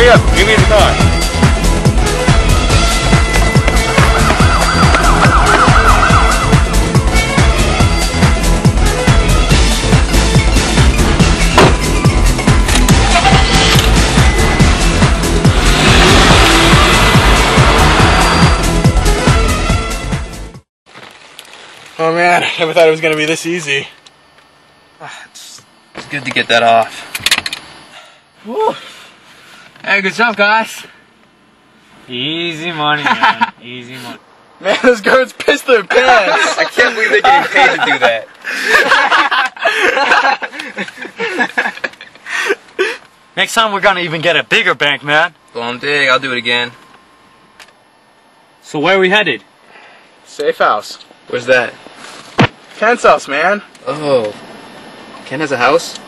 hurry up. Give me the car. Oh man, I never thought it was gonna be this easy. Ah, it's good to get that off. Hey, good job, guys. Easy money, man. Easy money. Man, those guards pissed their pants. I can't believe they're getting paid to do that. Next time we're gonna even get a bigger bank, man. Well, I'm dig. I'll do it again. So where are we headed? Safe house. Where's that? Ken's house, man. Oh. Ken has a house?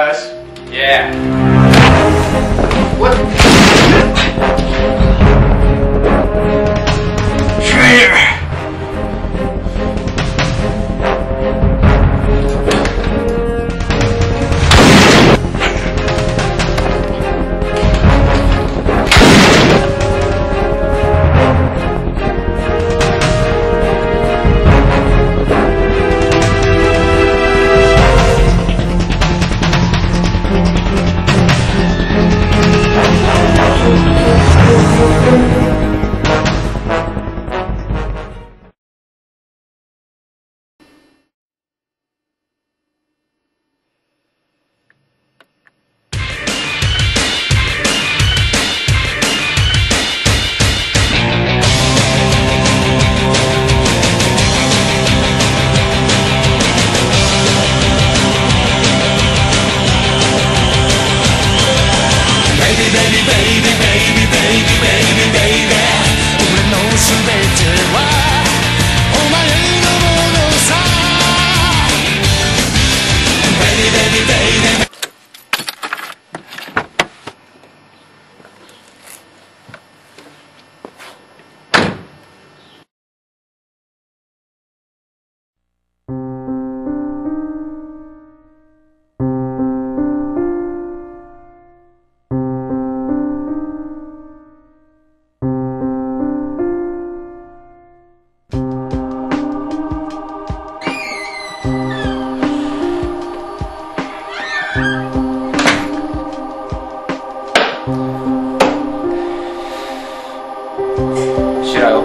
Guys. Yeah.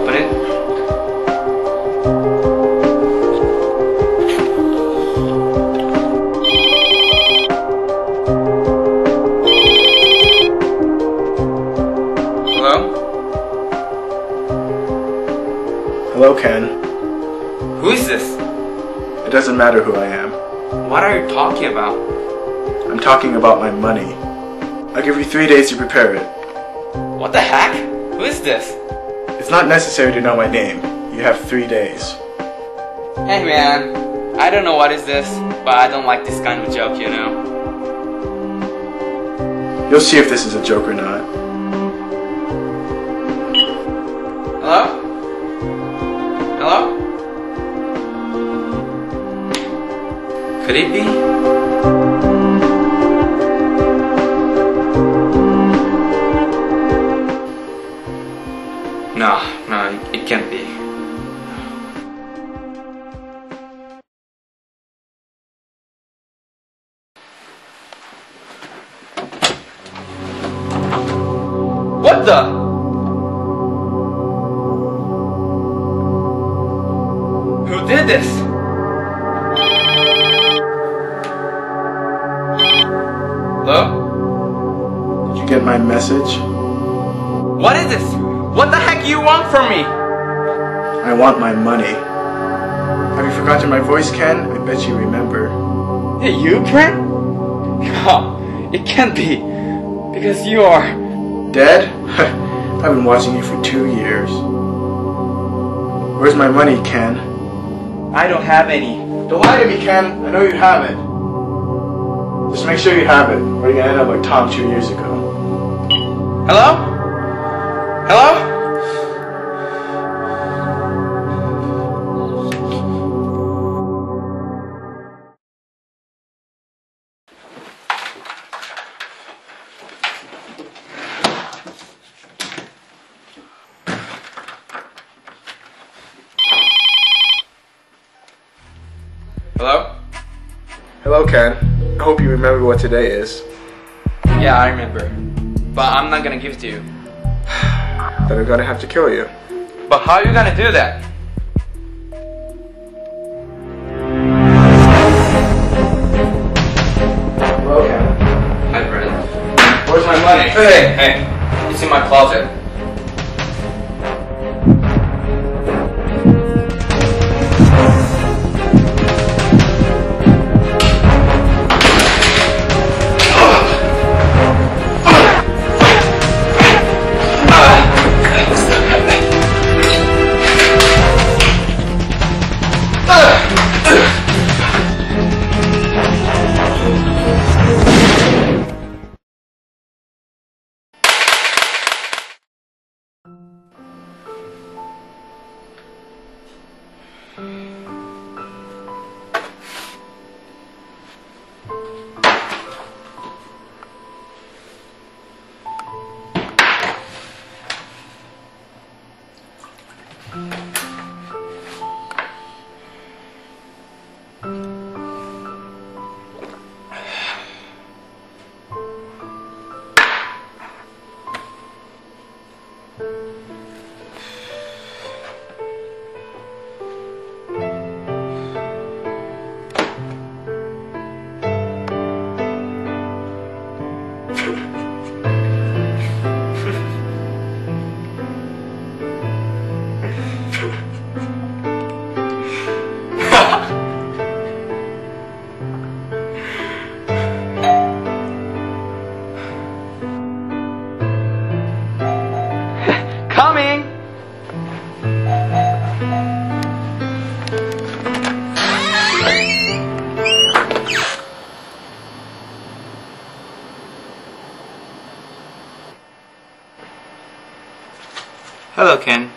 Open it? Hello? Hello, Ken. Who is this? It doesn't matter who I am. What are you talking about? I'm talking about my money. I'll give you three days to prepare it. What the heck? Who is this? It's not necessary to know my name. You have three days. Hey man, I don't know what is this, but I don't like this kind of joke, you know. You'll see if this is a joke or not. Hello? Hello? Could it be? It- can't be. What the? Who did this? Hello? Did you get my message? What is this? What the heck do you want from me? I want my money. Have you forgotten my voice, Ken? I bet you remember. Hey, you, Ken? Oh, it can't be. Because you are. Dead? I've been watching you for two years. Where's my money, Ken? I don't have any. Don't lie to me, Ken. I know you have it. Just make sure you have it, or you're gonna end up like Tom two years ago. Hello? Hello? Hello, Ken. I hope you remember what today is. Yeah, I remember. But I'm not gonna give it to you. Then I'm gonna have to kill you. But how are you gonna do that? Hello, Ken.